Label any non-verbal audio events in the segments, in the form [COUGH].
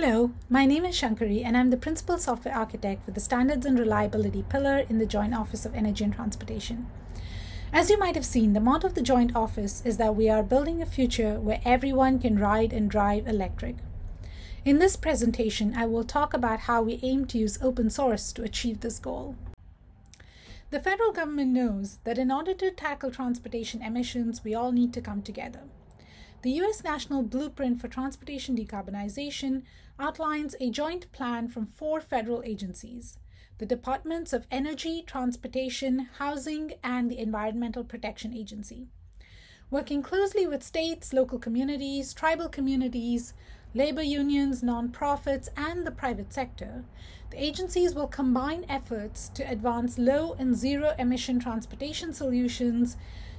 Hello, my name is Shankari and I'm the Principal Software Architect for the Standards and Reliability pillar in the Joint Office of Energy and Transportation. As you might have seen, the motto of the Joint Office is that we are building a future where everyone can ride and drive electric. In this presentation, I will talk about how we aim to use open source to achieve this goal. The federal government knows that in order to tackle transportation emissions, we all need to come together. The U.S. National Blueprint for Transportation Decarbonization outlines a joint plan from four federal agencies the Departments of Energy, Transportation, Housing, and the Environmental Protection Agency. Working closely with states, local communities, tribal communities, labor unions, nonprofits, and the private sector, the agencies will combine efforts to advance low and zero emission transportation solutions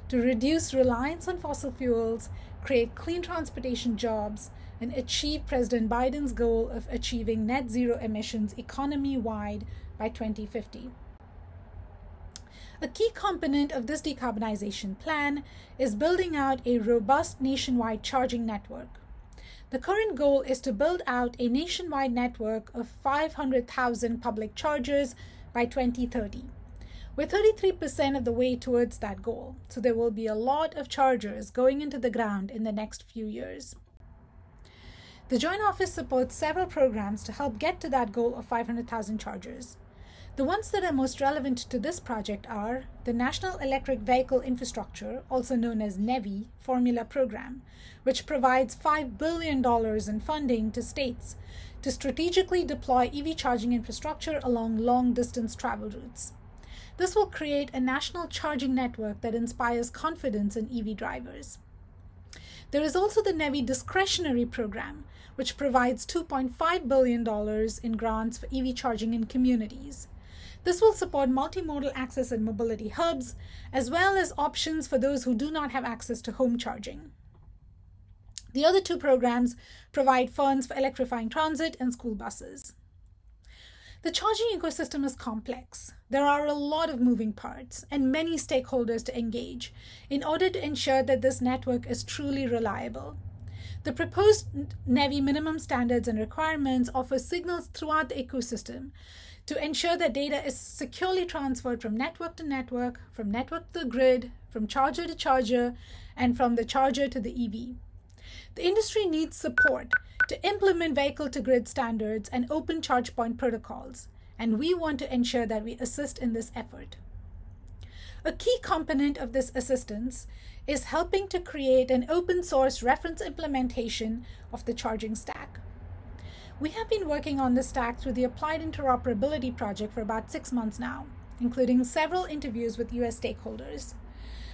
to reduce reliance on fossil fuels create clean transportation jobs, and achieve President Biden's goal of achieving net zero emissions economy wide by 2050. A key component of this decarbonization plan is building out a robust nationwide charging network. The current goal is to build out a nationwide network of 500,000 public chargers by 2030. We're 33% of the way towards that goal, so there will be a lot of chargers going into the ground in the next few years. The Joint Office supports several programs to help get to that goal of 500,000 chargers. The ones that are most relevant to this project are the National Electric Vehicle Infrastructure, also known as NEVI, Formula Program, which provides $5 billion in funding to states to strategically deploy EV charging infrastructure along long distance travel routes. This will create a national charging network that inspires confidence in EV drivers. There is also the NEVI discretionary program, which provides $2.5 billion in grants for EV charging in communities. This will support multimodal access and mobility hubs, as well as options for those who do not have access to home charging. The other two programs provide funds for electrifying transit and school buses. The charging ecosystem is complex. There are a lot of moving parts and many stakeholders to engage in order to ensure that this network is truly reliable. The proposed NEVI minimum standards and requirements offer signals throughout the ecosystem to ensure that data is securely transferred from network to network, from network to the grid, from charger to charger, and from the charger to the EV. The industry needs support to implement vehicle to grid standards and open charge point protocols, and we want to ensure that we assist in this effort. A key component of this assistance is helping to create an open source reference implementation of the charging stack. We have been working on this stack through the Applied Interoperability Project for about six months now, including several interviews with US stakeholders.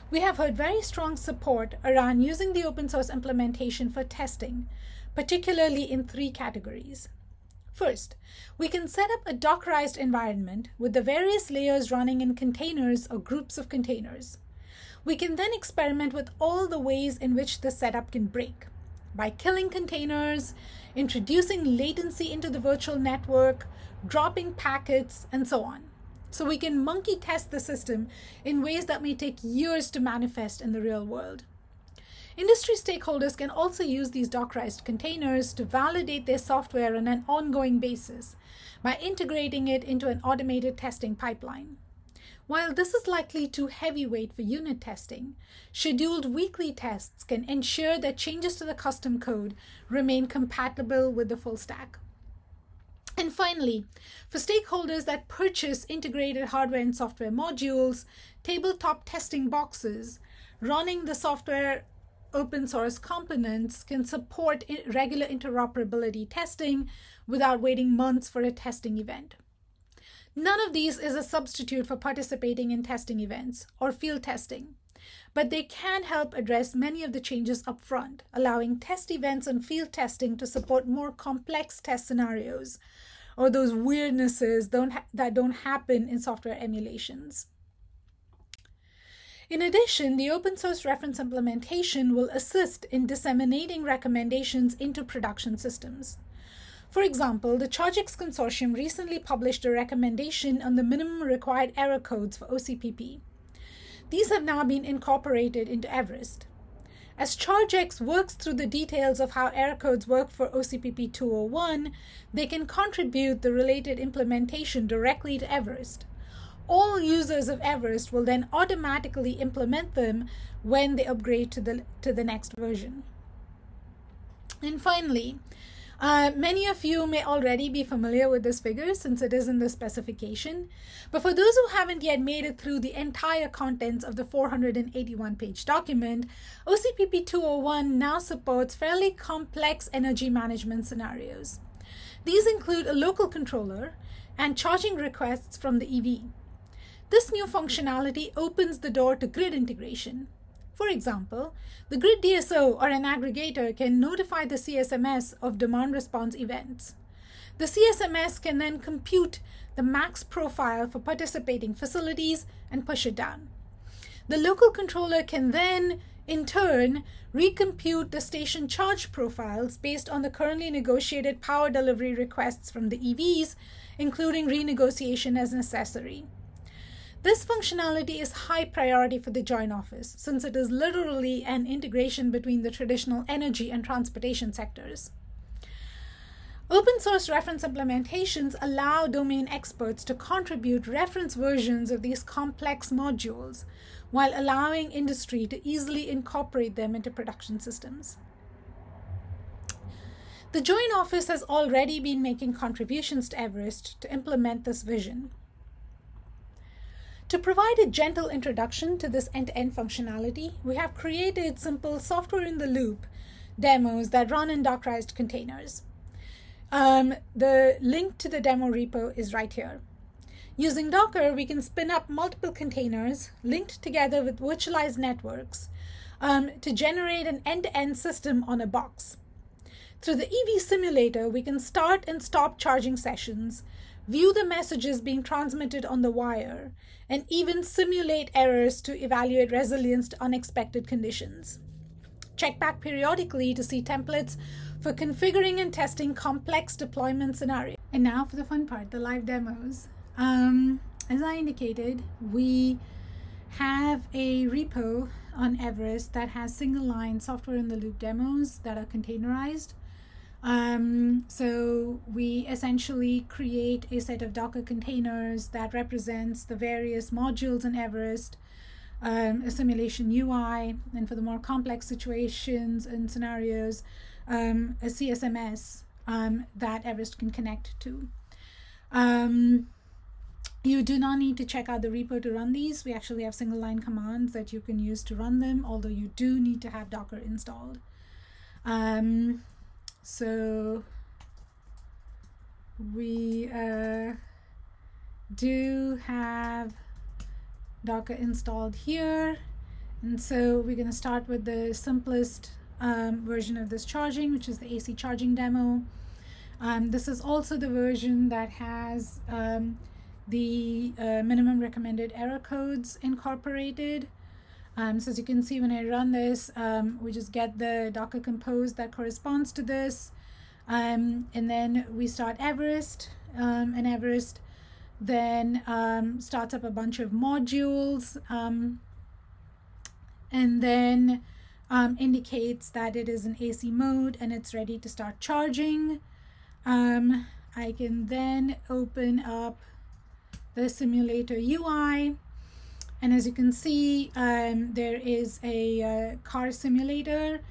We have heard very strong support around using the open source implementation for testing, particularly in three categories. First, we can set up a Dockerized environment with the various layers running in containers or groups of containers. We can then experiment with all the ways in which the setup can break by killing containers, introducing latency into the virtual network, dropping packets, and so on. So we can monkey test the system in ways that may take years to manifest in the real world. Industry stakeholders can also use these Dockerized containers to validate their software on an ongoing basis by integrating it into an automated testing pipeline. While this is likely too heavyweight for unit testing, scheduled weekly tests can ensure that changes to the custom code remain compatible with the full stack. And finally, for stakeholders that purchase integrated hardware and software modules, tabletop testing boxes, running the software open source components can support regular interoperability testing without waiting months for a testing event. None of these is a substitute for participating in testing events or field testing, but they can help address many of the changes upfront, allowing test events and field testing to support more complex test scenarios or those weirdnesses don't that don't happen in software emulations. In addition, the open source reference implementation will assist in disseminating recommendations into production systems. For example, the ChargeX Consortium recently published a recommendation on the minimum required error codes for OCPP. These have now been incorporated into Everest. As ChargeX works through the details of how error codes work for OCPP 201, they can contribute the related implementation directly to Everest. All users of Everest will then automatically implement them when they upgrade to the, to the next version. And finally, uh, many of you may already be familiar with this figure since it is in the specification, but for those who haven't yet made it through the entire contents of the 481 page document, OCPP 201 now supports fairly complex energy management scenarios. These include a local controller and charging requests from the EV. This new functionality opens the door to grid integration, for example, the grid DSO or an aggregator can notify the CSMS of demand response events. The CSMS can then compute the max profile for participating facilities and push it down. The local controller can then, in turn, recompute the station charge profiles based on the currently negotiated power delivery requests from the EVs, including renegotiation as necessary. This functionality is high priority for the joint office since it is literally an integration between the traditional energy and transportation sectors. Open source reference implementations allow domain experts to contribute reference versions of these complex modules while allowing industry to easily incorporate them into production systems. The Joint Office has already been making contributions to Everest to implement this vision. To provide a gentle introduction to this end-to-end functionality, we have created simple software-in-the-loop demos that run in Dockerized containers. Um, the link to the demo repo is right here. Using Docker, we can spin up multiple containers linked together with virtualized networks um, to generate an end-to-end system on a box. Through the EV simulator, we can start and stop charging sessions, view the messages being transmitted on the wire, and even simulate errors to evaluate resilience to unexpected conditions. Check back periodically to see templates for configuring and testing complex deployment scenarios. And now for the fun part, the live demos. Um, as I indicated, we have a repo on Everest that has single line software in the loop demos that are containerized. Um, so we essentially create a set of Docker containers that represents the various modules in Everest, um, a simulation UI, and for the more complex situations and scenarios, um, a CSMS um, that Everest can connect to. Um, you do not need to check out the repo to run these. We actually have single line commands that you can use to run them, although you do need to have Docker installed. Um, so we uh, do have Docker installed here. And so we're going to start with the simplest um, version of this charging, which is the AC charging demo. Um, this is also the version that has um, the uh, minimum recommended error codes incorporated. Um, so as you can see when I run this, um, we just get the Docker compose that corresponds to this. Um, and then we start Everest um, and Everest then um, starts up a bunch of modules um, and then indicates that it is in AC mode and it's ready to start charging. I can then open up the simulator UI and as you can see, um, there is a uh, car simulator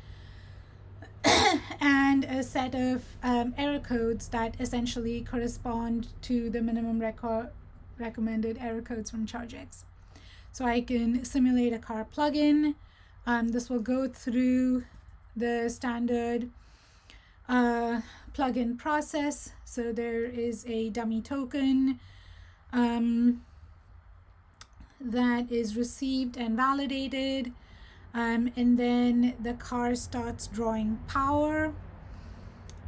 [COUGHS] and a set of um, error codes that essentially correspond to the minimum record recommended error codes from ChargeX. So I can simulate a car plugin. Um, this will go through the standard uh, plugin process. So there is a dummy token. Um, that is received and validated. Um, and then the car starts drawing power.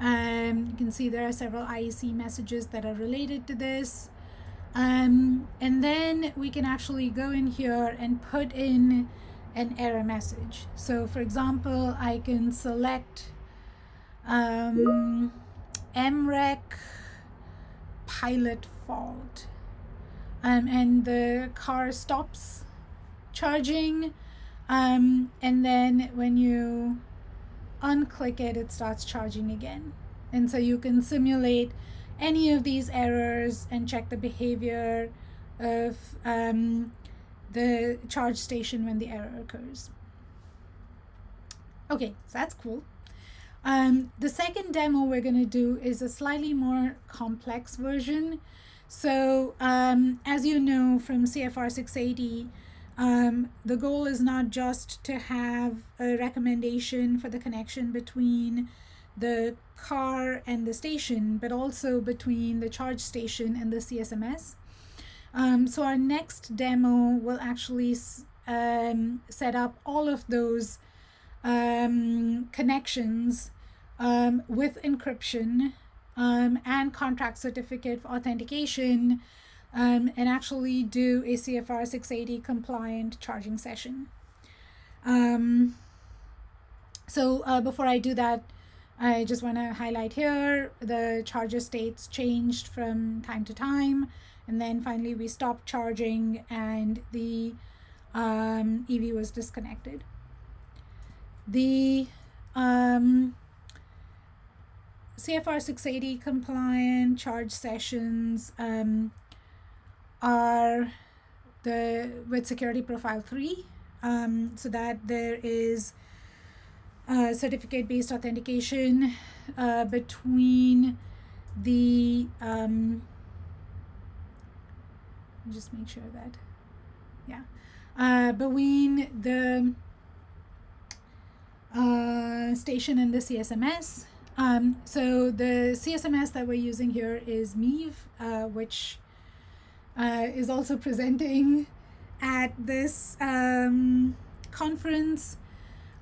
Um, you can see there are several IEC messages that are related to this. Um, and then we can actually go in here and put in an error message. So for example, I can select um, MREC pilot fault um, and the car stops charging Um, and then when you unclick it, it starts charging again. And so you can simulate any of these errors and check the behavior of um, the charge station when the error occurs. Okay, so that's cool. Um, the second demo we're going to do is a slightly more complex version. So um, as you know from CFR 680, um, the goal is not just to have a recommendation for the connection between the car and the station, but also between the charge station and the CSMS. Um, so our next demo will actually um, set up all of those um, connections um, with encryption um, and contract certificate authentication um, and actually do a CFR 680 compliant charging session. Um, so uh, before I do that, I just want to highlight here the charger states changed from time to time and then finally we stopped charging and the um, EV was disconnected. The um, CFR 680 compliant charge sessions um, are the with security profile 3 um, so that there is certificate based authentication uh, between the um, just make sure that yeah uh, between the uh, station and the CSMS um, so the CSMS that we're using here is MaEVe, uh, which uh, is also presenting at this um, conference.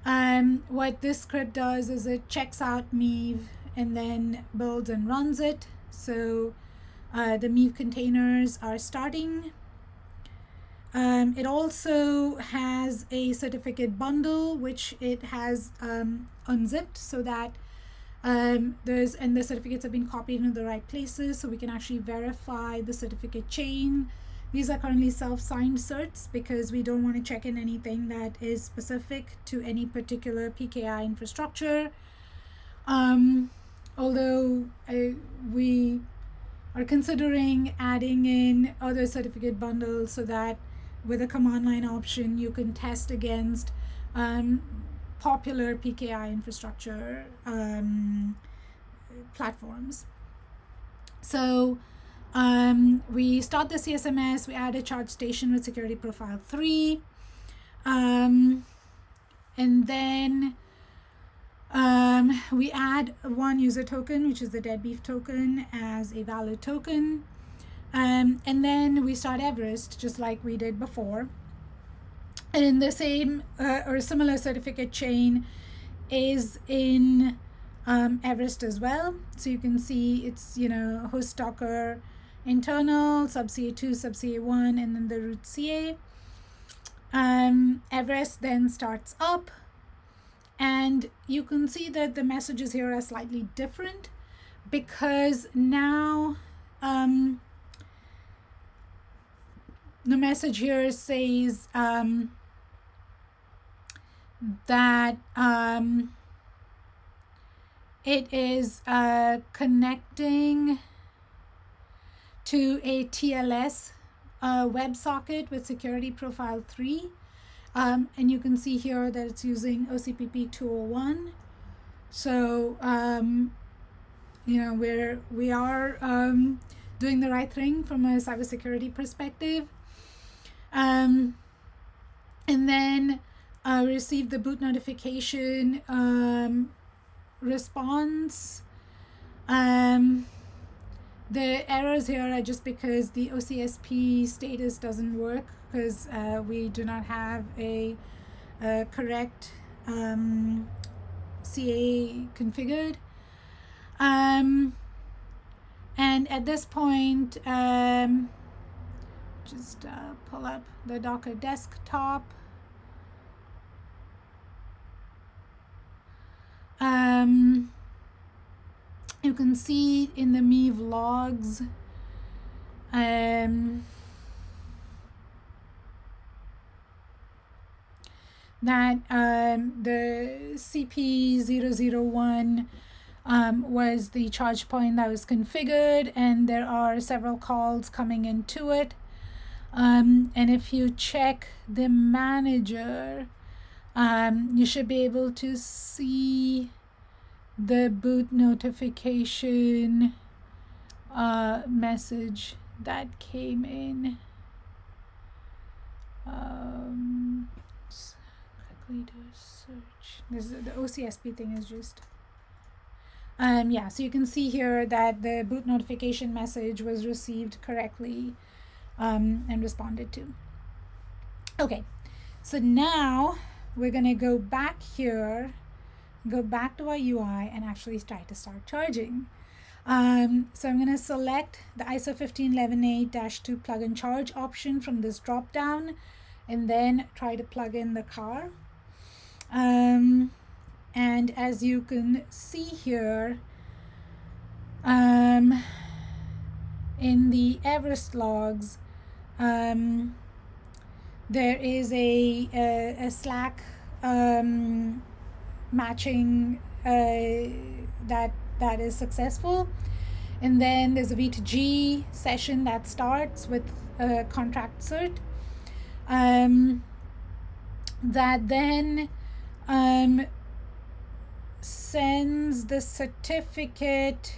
Um, what this script does is it checks out MaEVe and then builds and runs it. So uh, the MaEVe containers are starting. Um, it also has a certificate bundle, which it has um, unzipped so that um, there's and the certificates have been copied into the right places so we can actually verify the certificate chain. These are currently self-signed certs because we don't want to check in anything that is specific to any particular PKI infrastructure. Um, although uh, we are considering adding in other certificate bundles so that with a command line option you can test against um, popular PKI infrastructure um, platforms. So um, we start the CSMS, we add a charge station with security profile 3. Um, and then um, we add one user token, which is the dead beef token, as a valid token. Um, and then we start Everest, just like we did before and the same uh, or similar certificate chain is in um, Everest as well. So you can see it's, you know, host docker internal, sub CA2, sub CA1, and then the root CA. Um, Everest then starts up and you can see that the messages here are slightly different because now um, the message here says um, that um, it is uh, connecting to a TLS uh, WebSocket with security profile 3. Um, and you can see here that it's using OCPP 201. So, um, you know, we're, we are um, doing the right thing from a cybersecurity perspective. Um, and then I received the boot notification um, response. Um, the errors here are just because the OCSP status doesn't work because uh, we do not have a, a correct um, CA configured. Um, and at this point, um, just uh, pull up the Docker desktop. Um, you can see in the MaEVe logs um, that um, the CP001 um, was the charge point that was configured, and there are several calls coming into it. Um, and if you check the manager, um, you should be able to see the boot notification uh, message that came in. Um, quickly do a search. This the OCSP thing is just. Um, yeah, so you can see here that the boot notification message was received correctly um, and responded to. Okay, so now we're going to go back here, go back to our UI and actually try to start charging. Um, so I'm going to select the ISO 15118-2 plug and charge option from this drop down and then try to plug in the car. Um, and as you can see here, um, in the Everest logs, um, there is a, a, a SLAC um, matching uh, that that is successful. And then there's a V2G session that starts with a contract cert um, that then um, sends the certificate.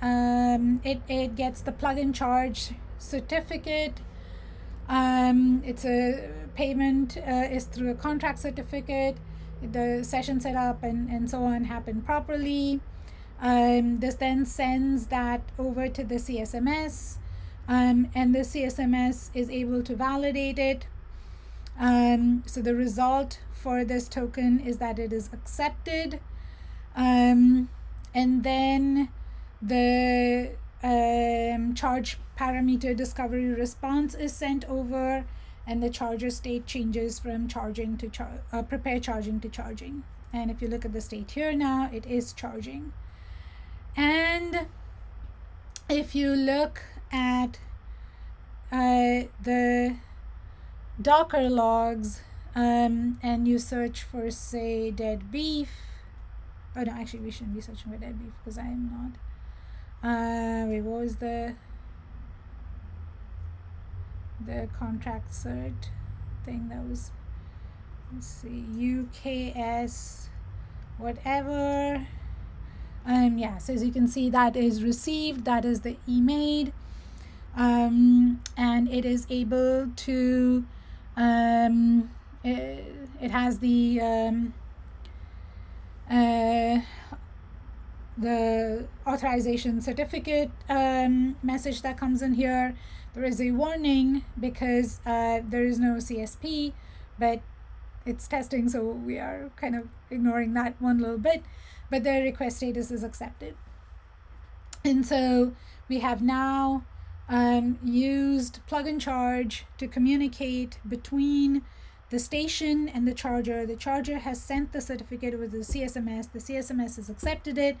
Um, it, it gets the plug and charge certificate. Um, it's a payment uh, is through a contract certificate the session setup and, and so on happen properly. Um, this then sends that over to the CSMS, um, and the CSMS is able to validate it. Um, so the result for this token is that it is accepted. Um, and then the um, charge parameter discovery response is sent over and the charger state changes from charging to char uh, prepare charging to charging. And if you look at the state here now it is charging. And if you look at uh, the docker logs um, and you search for say dead beef oh no actually we shouldn't be searching for dead beef because I'm not. Uh, wait what was the the contract cert thing that was let's see UKS whatever. Um yeah so as you can see that is received that is the EMAID. Um and it is able to um it, it has the um uh the authorization certificate um, message that comes in here there is a warning because uh, there is no CSP, but it's testing, so we are kind of ignoring that one little bit. But the request status is accepted. And so we have now um, used plug and charge to communicate between the station and the charger. The charger has sent the certificate with the CSMS. The CSMS has accepted it,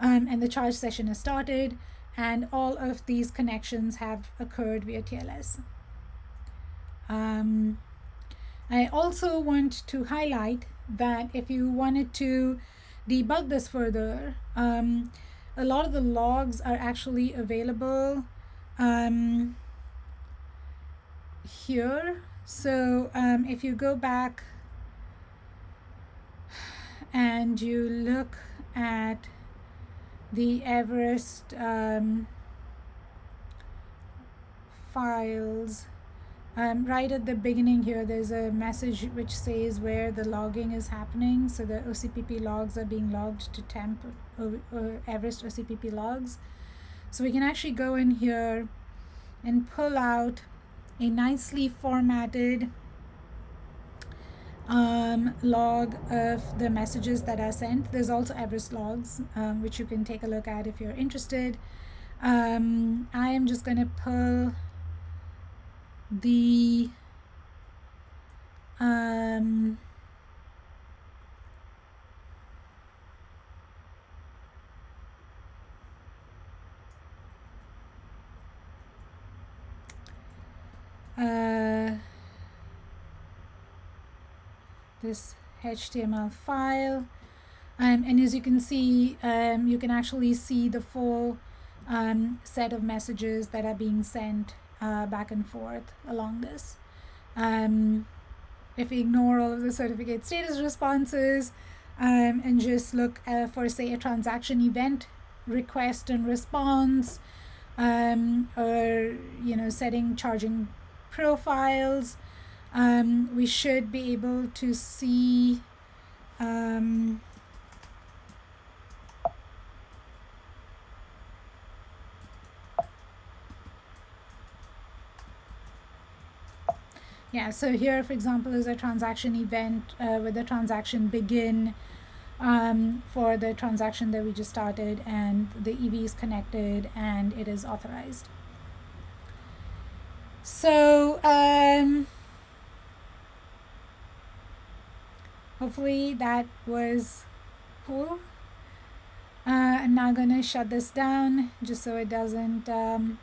um, and the charge session has started and all of these connections have occurred via TLS. Um, I also want to highlight that if you wanted to debug this further, um, a lot of the logs are actually available um, here. So um, if you go back and you look at the Everest um, files. Um, right at the beginning here, there's a message which says where the logging is happening. So the OCPP logs are being logged to temp or, Everest OCPP logs. So we can actually go in here and pull out a nicely formatted um, log of the messages that are sent. There's also Everest logs, um, which you can take a look at if you're interested. Um, I am just going to pull the um, this HTML file. Um, and as you can see, um, you can actually see the full um, set of messages that are being sent uh, back and forth along this. Um, if we ignore all of the certificate status responses um, and just look uh, for, say, a transaction event request and response, um, or you know, setting charging profiles, um, we should be able to see um, yeah so here for example is a transaction event uh, with the transaction begin um, for the transaction that we just started and the EV is connected and it is authorized. So um, hopefully that was cool uh, I'm now gonna shut this down just so it doesn't um,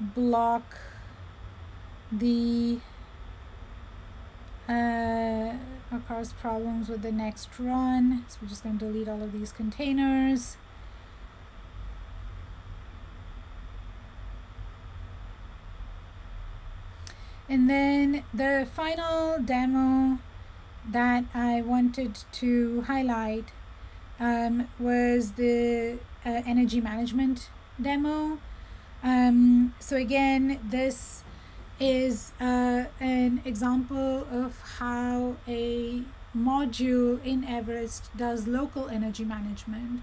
block the uh, cause problems with the next run. So we're just to delete all of these containers. And then the final demo that I wanted to highlight um, was the uh, energy management demo. Um, so again, this is uh, an example of how a module in Everest does local energy management.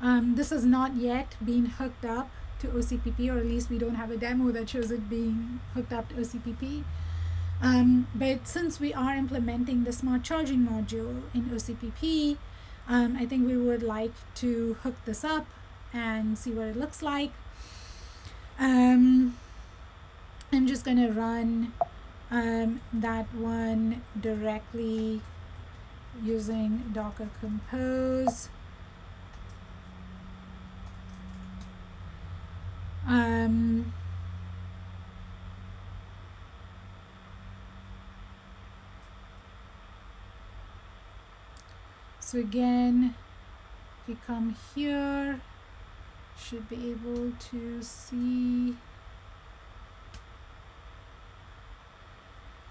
Um, this has not yet been hooked up to OCPP, or at least we don't have a demo that shows it being hooked up to OCPP. Um, but since we are implementing the smart charging module in OCPP, um, I think we would like to hook this up and see what it looks like. Um, I'm just going to run um, that one directly using Docker Compose. Um, so again, if you come here, should be able to see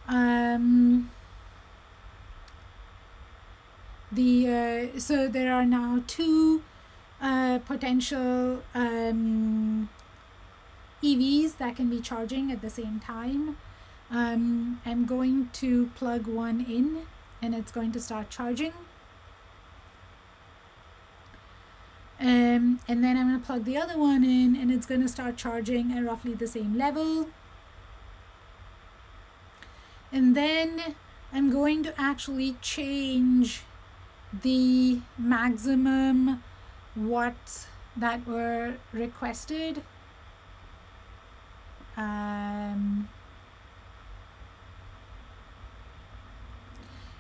um, the uh, so there are now two uh, potential um, EVs that can be charging at the same time. Um, I'm going to plug one in and it's going to start charging. Um, and then I'm going to plug the other one in and it's going to start charging at roughly the same level. And then I'm going to actually change the maximum watts that were requested. Um,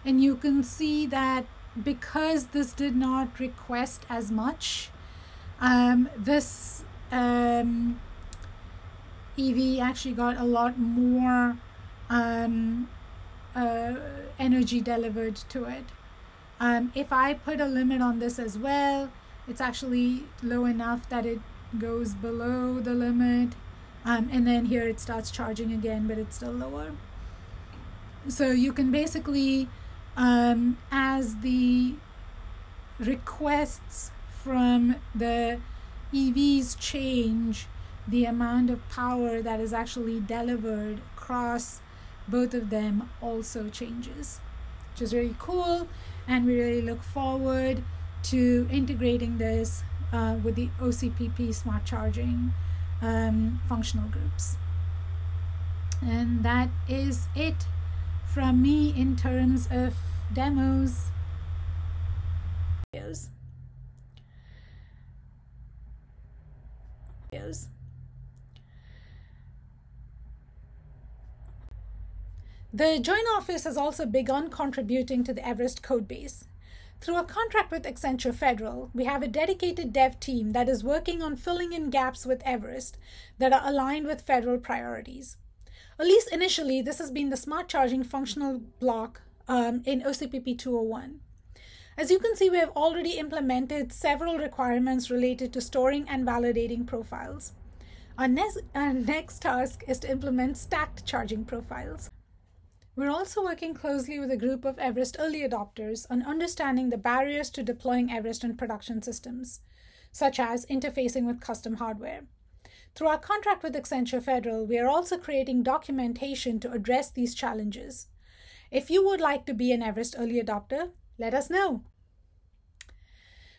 and you can see that because this did not request as much, um, this um, EV actually got a lot more um, uh, energy delivered to it. Um, if I put a limit on this as well, it's actually low enough that it goes below the limit. Um, and then here it starts charging again, but it's still lower. So you can basically, um, as the requests from the EVs change, the amount of power that is actually delivered across both of them also changes, which is really cool. And we really look forward to integrating this uh, with the OCPP smart charging um, functional groups. And that is it from me in terms of demos. Videos. Videos. The Joint Office has also begun contributing to the Everest codebase. Through a contract with Accenture Federal, we have a dedicated dev team that is working on filling in gaps with Everest that are aligned with federal priorities. At least initially, this has been the smart charging functional block um, in OCPP 201. As you can see, we have already implemented several requirements related to storing and validating profiles. Our next, our next task is to implement stacked charging profiles. We're also working closely with a group of Everest early adopters on understanding the barriers to deploying Everest in production systems, such as interfacing with custom hardware. Through our contract with Accenture Federal, we are also creating documentation to address these challenges. If you would like to be an Everest early adopter, let us know.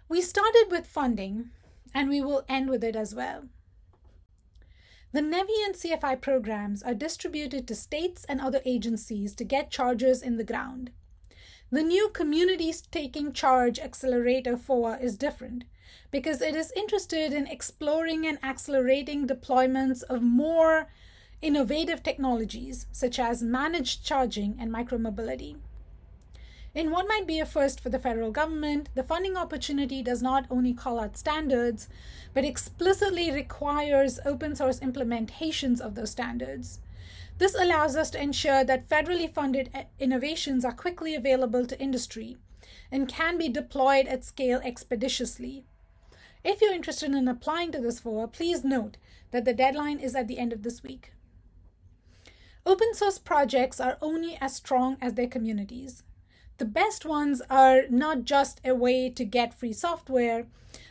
We started with funding, and we will end with it as well. The NEVI and CFI programs are distributed to states and other agencies to get chargers in the ground. The new Communities Taking Charge Accelerator FOA is different because it is interested in exploring and accelerating deployments of more innovative technologies such as managed charging and micromobility. In what might be a first for the federal government, the funding opportunity does not only call out standards, but explicitly requires open source implementations of those standards. This allows us to ensure that federally funded eh, innovations are quickly available to industry and can be deployed at scale expeditiously. If you're interested in applying to this FOA, please note that the deadline is at the end of this week. Open source projects are only as strong as their communities. The best ones are not just a way to get free software,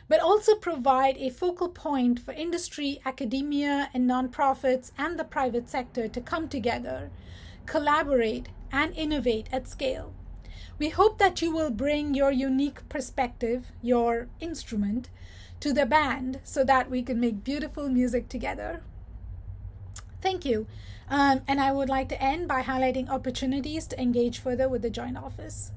but also provide a focal point for industry, academia, and nonprofits and the private sector to come together, collaborate, and innovate at scale. We hope that you will bring your unique perspective, your instrument, to the band so that we can make beautiful music together. Thank you. Um, and I would like to end by highlighting opportunities to engage further with the Joint Office.